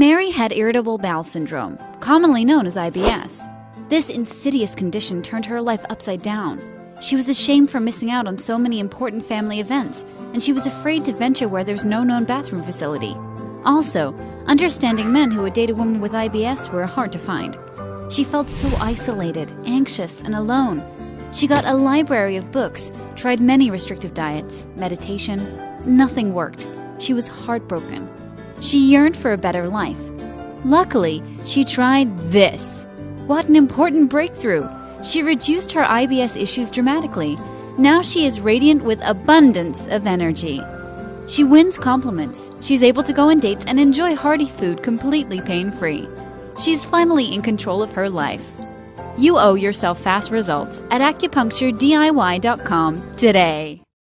Mary had irritable bowel syndrome, commonly known as IBS. This insidious condition turned her life upside down. She was ashamed for missing out on so many important family events, and she was afraid to venture where there's no known bathroom facility. Also, understanding men who would date a woman with IBS were hard to find. She felt so isolated, anxious, and alone. She got a library of books, tried many restrictive diets, meditation. Nothing worked. She was heartbroken. She yearned for a better life. Luckily, she tried this. What an important breakthrough! She reduced her IBS issues dramatically. Now she is radiant with abundance of energy. She wins compliments. She's able to go on dates and enjoy hearty food completely pain free. She's finally in control of her life. You owe yourself fast results at acupuncturediy.com today.